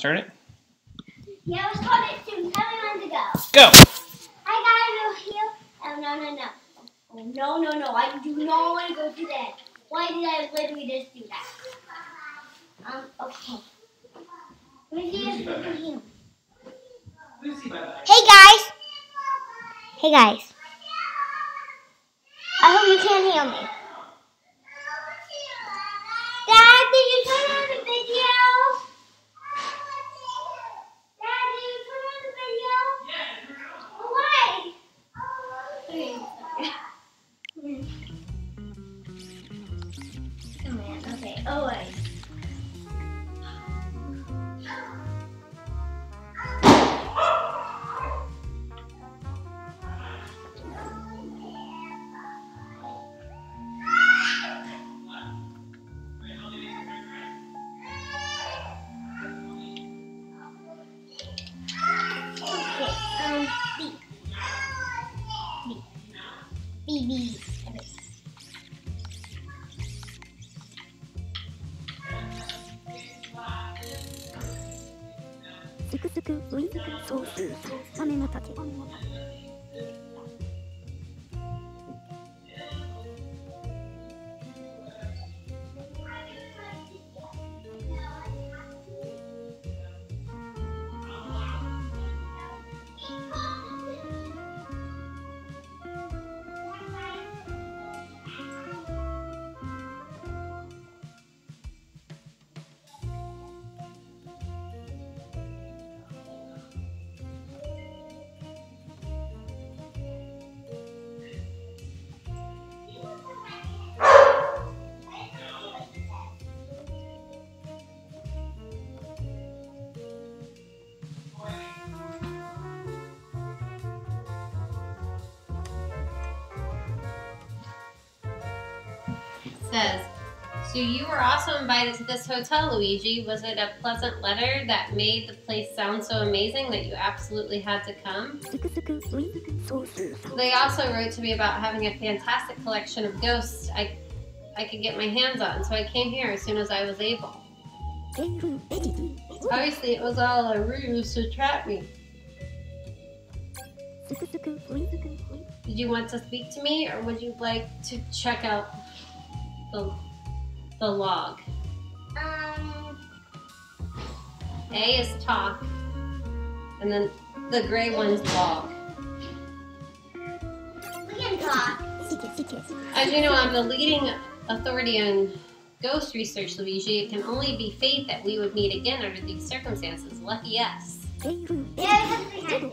Start it. Yeah, let's start it soon. Tell me when to go. Go. I gotta go here. Oh, no, no, no. Oh, no, no, no. I do not want to go to that. Why did I literally just do that? Um, okay. Where's the look at him. Hey, guys. Hey, guys. I hope you can hear me. says, So you were also invited to this hotel, Luigi. Was it a pleasant letter that made the place sound so amazing that you absolutely had to come? They also wrote to me about having a fantastic collection of ghosts I, I could get my hands on, so I came here as soon as I was able. Obviously, it was all a ruse to trap me. Did you want to speak to me, or would you like to check out the, the log? Um. A is talk, and then the gray one's log. We can talk. As you know, I'm the leading authority on ghost research, Luigi. It can only be fate that we would meet again under these circumstances. Lucky us. Yeah,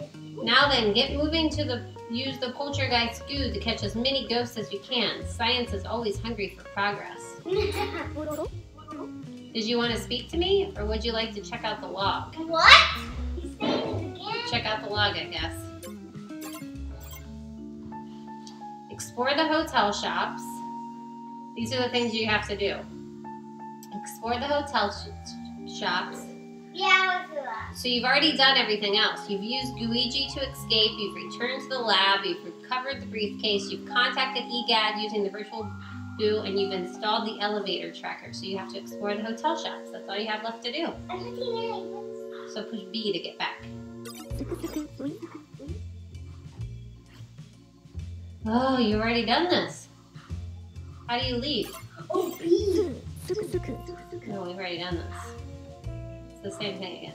now then, get moving to the use the Poltergust goo to catch as many ghosts as you can. Science is always hungry for progress. Did you want to speak to me, or would you like to check out the log? What? Check out the log, I guess. Explore the hotel shops. These are the things you have to do. Explore the hotel sh shops so you've already done everything else. You've used Gooigi to escape, you've returned to the lab, you've recovered the briefcase, you've contacted EGAD using the virtual do, and you've installed the elevator tracker. So you have to explore the hotel shops. That's all you have left to do. So push B to get back. Oh, you've already done this. How do you leave? Oh, B. No, we've already done this the same thing again.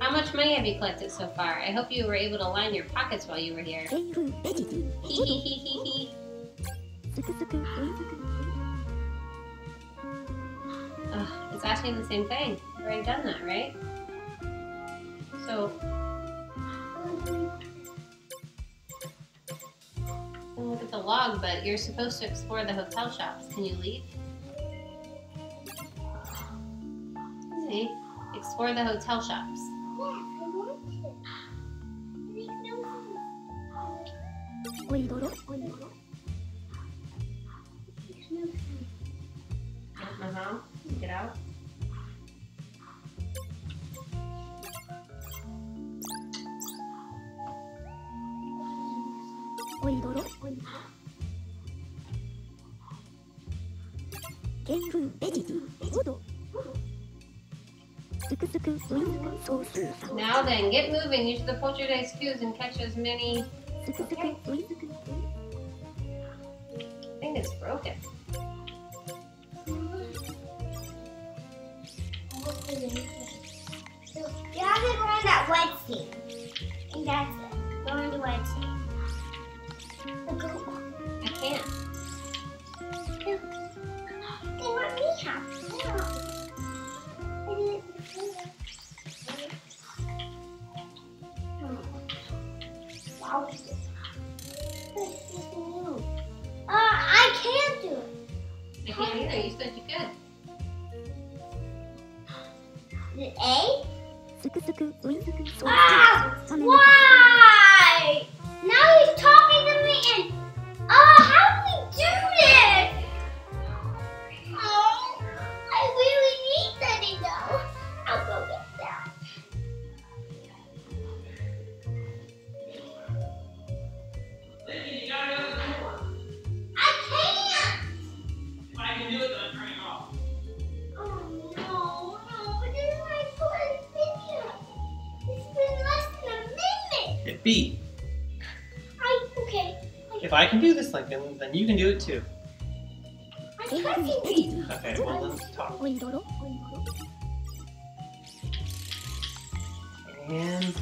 How much money have you collected so far? I hope you were able to line your pockets while you were here. It's asking the same thing. You've already done that, right? So, look at the log, but you're supposed to explore the hotel shops. Can you leave? Um, See? Explore the hotel shops. Now then, get moving. Use the Poltergust cues and catch as many. Okay. I think it's broken. You have to go on that wedge thing. And that's it. Go on the wedge thing. I can do this Lincoln. then you can do it too. Okay, well, let's talk. And...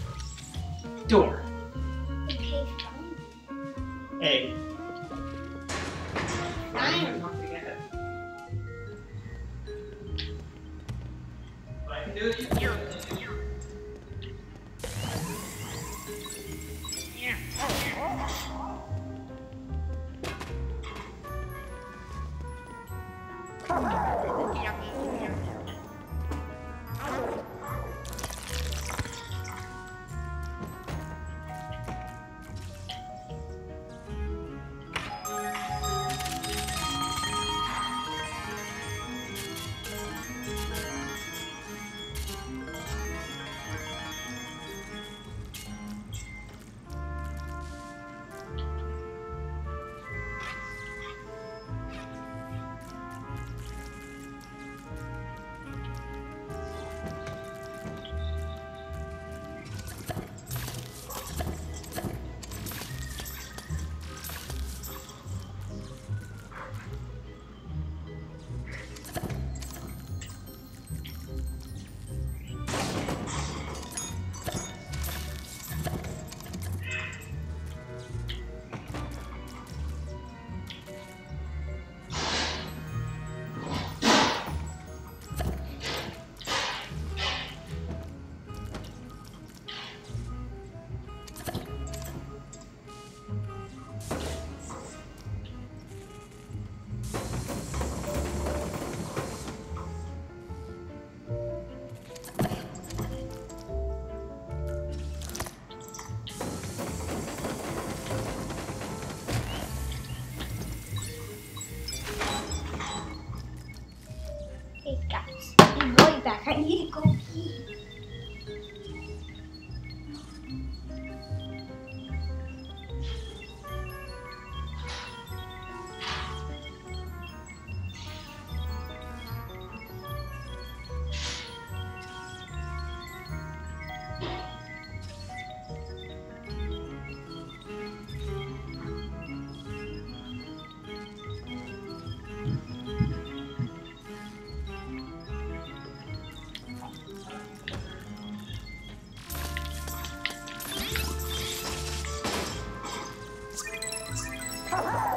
Ha ha!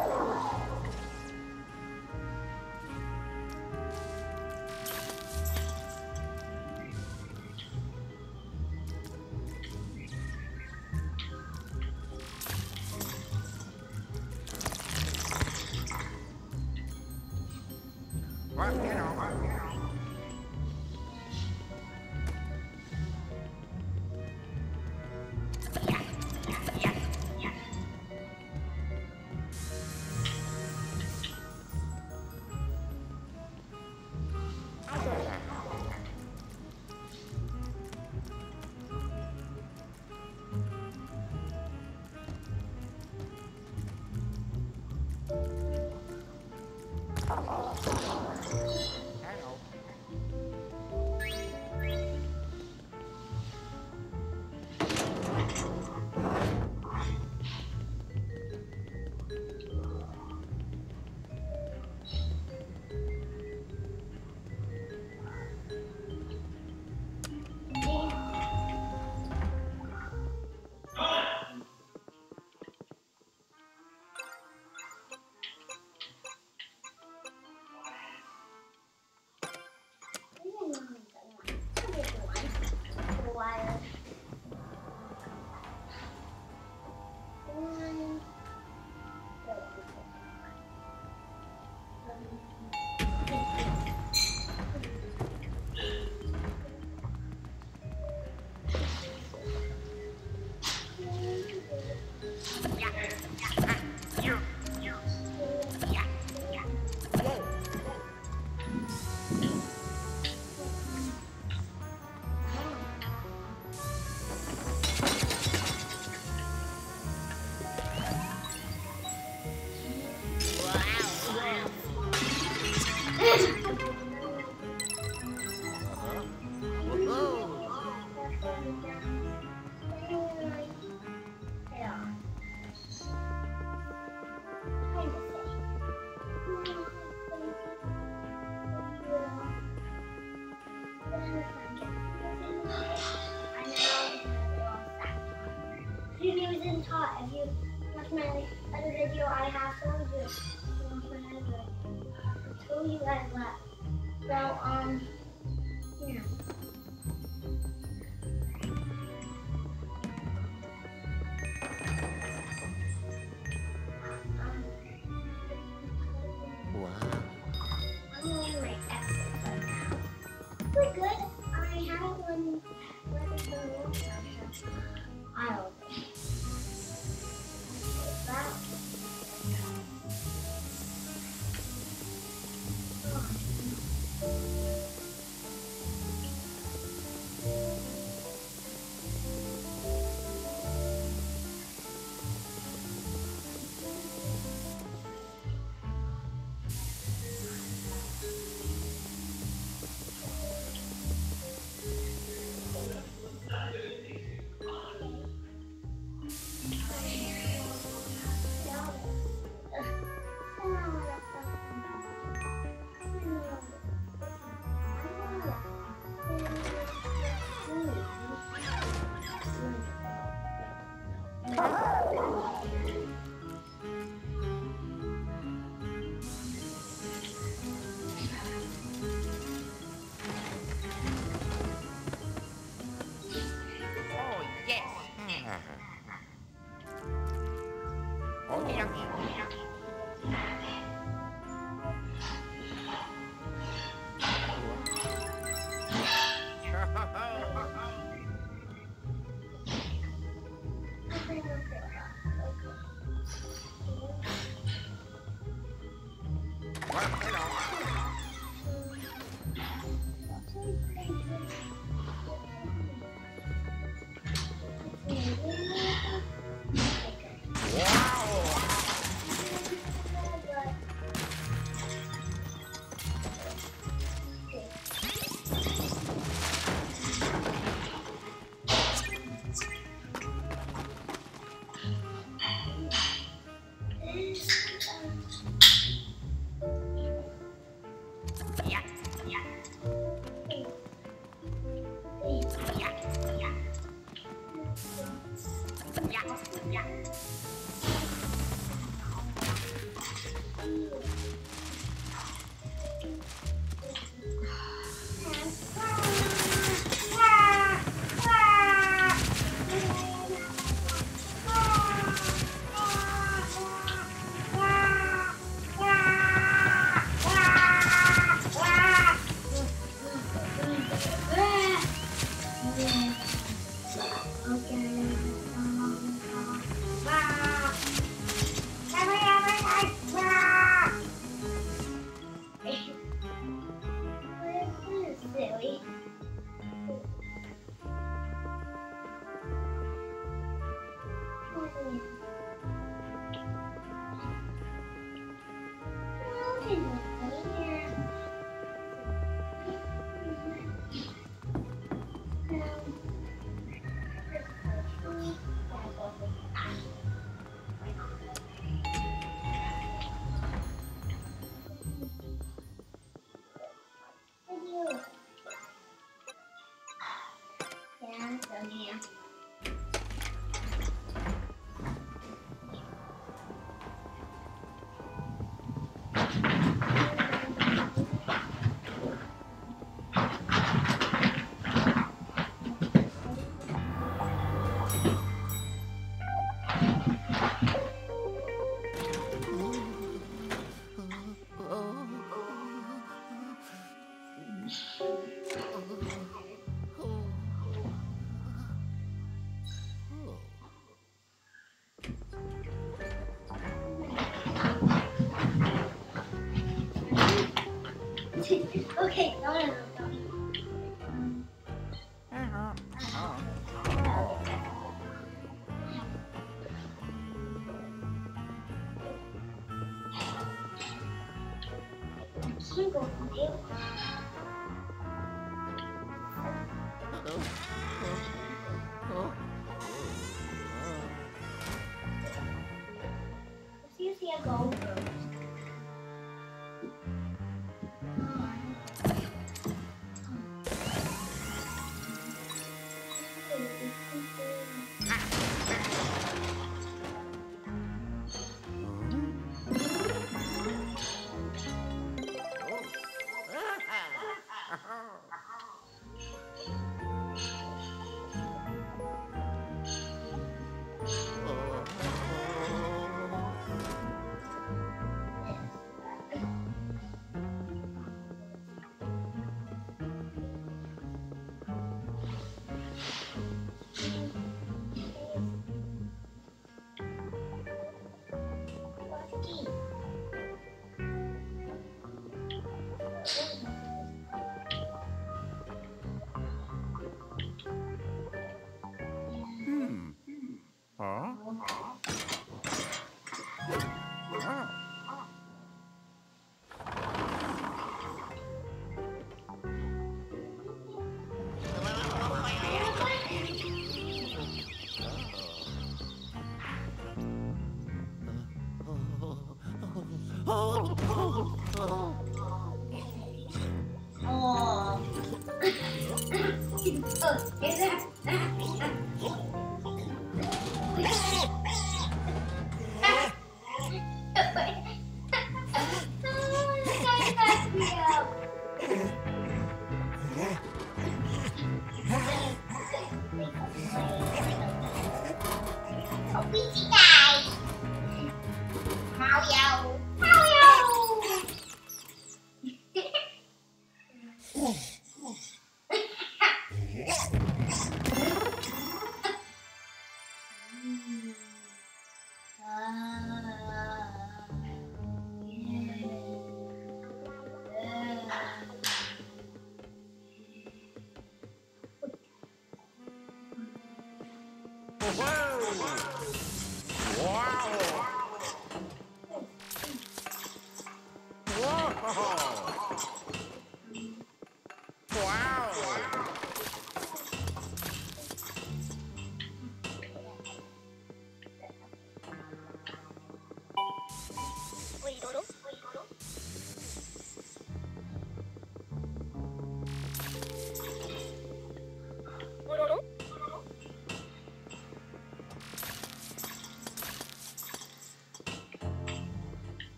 Oh.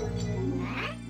Huh?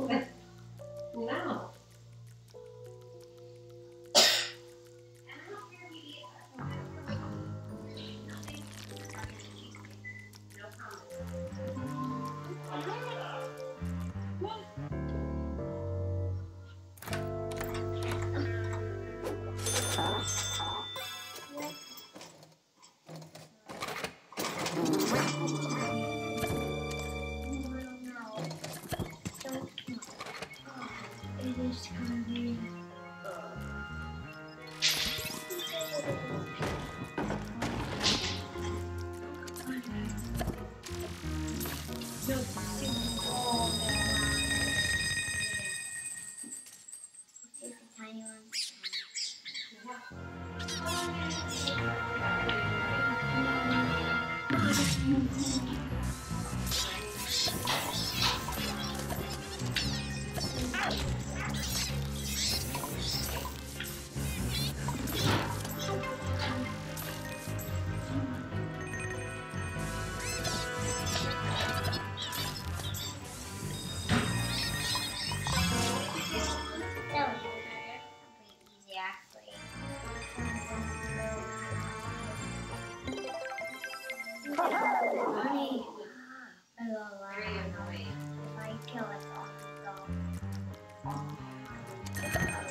It is gonna then.